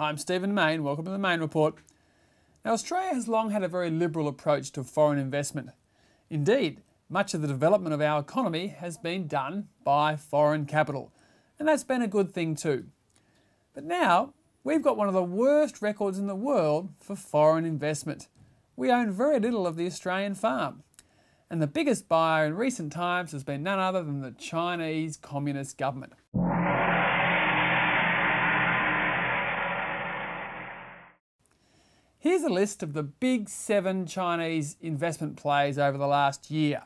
I'm Stephen Mayne. Welcome to the Mayne Report. Now, Australia has long had a very liberal approach to foreign investment. Indeed, much of the development of our economy has been done by foreign capital, and that's been a good thing too. But now, we've got one of the worst records in the world for foreign investment. We own very little of the Australian farm. And the biggest buyer in recent times has been none other than the Chinese Communist government. Here's a list of the big seven Chinese investment plays over the last year.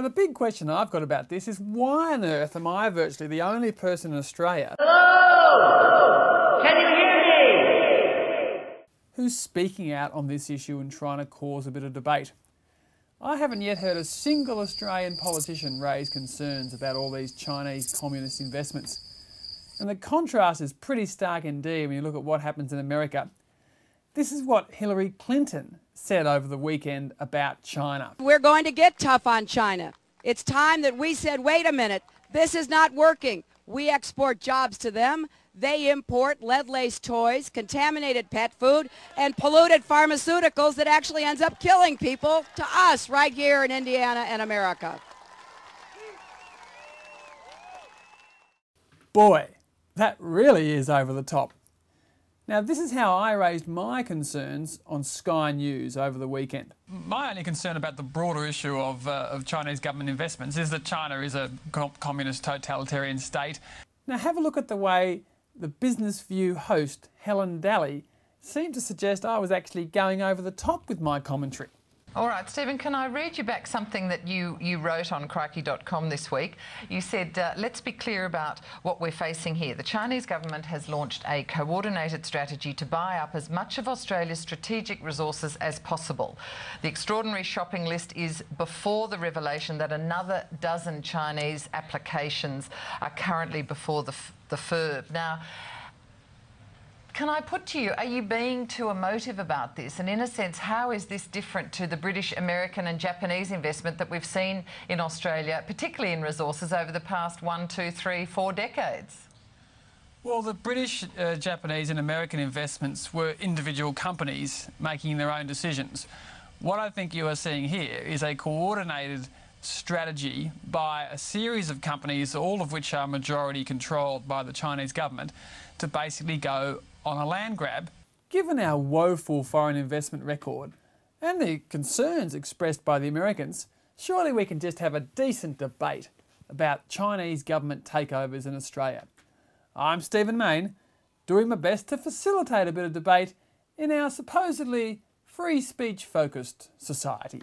Now, the big question I've got about this is why on earth am I virtually the only person in Australia Hello? Can you hear me? who's speaking out on this issue and trying to cause a bit of debate? I haven't yet heard a single Australian politician raise concerns about all these Chinese communist investments. And the contrast is pretty stark indeed when you look at what happens in America. This is what Hillary Clinton said over the weekend about China. We're going to get tough on China. It's time that we said, wait a minute, this is not working. We export jobs to them. They import lead-laced toys, contaminated pet food, and polluted pharmaceuticals that actually ends up killing people to us right here in Indiana and America. Boy, that really is over the top. Now, this is how I raised my concerns on Sky News over the weekend. My only concern about the broader issue of, uh, of Chinese government investments is that China is a communist totalitarian state. Now, have a look at the way the Business View host, Helen Dalley, seemed to suggest I was actually going over the top with my commentary. All right, Stephen, can I read you back something that you, you wrote on crikey.com this week? You said, uh, let's be clear about what we're facing here. The Chinese government has launched a coordinated strategy to buy up as much of Australia's strategic resources as possible. The extraordinary shopping list is before the revelation that another dozen Chinese applications are currently before the, the FIRB. Now, can I put to you, are you being too emotive about this? And in a sense, how is this different to the British, American, and Japanese investment that we've seen in Australia, particularly in resources over the past one, two, three, four decades? Well, the British, uh, Japanese, and American investments were individual companies making their own decisions. What I think you are seeing here is a coordinated strategy by a series of companies, all of which are majority controlled by the Chinese government, to basically go on a land grab. Given our woeful foreign investment record and the concerns expressed by the Americans, surely we can just have a decent debate about Chinese government takeovers in Australia. I'm Stephen Mayne, doing my best to facilitate a bit of debate in our supposedly free speech focused society.